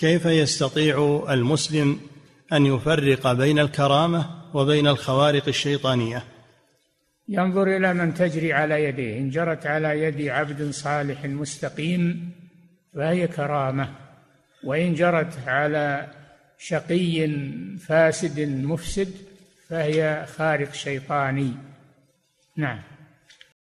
كيف يستطيع المسلم أن يفرق بين الكرامة وبين الخوارق الشيطانية؟ ينظر إلى من تجري على يديه. إن جرت على يد عبد صالح مستقيم فهي كرامة. وإن جرت على شقي فاسد مفسد فهي خارق شيطاني. نعم.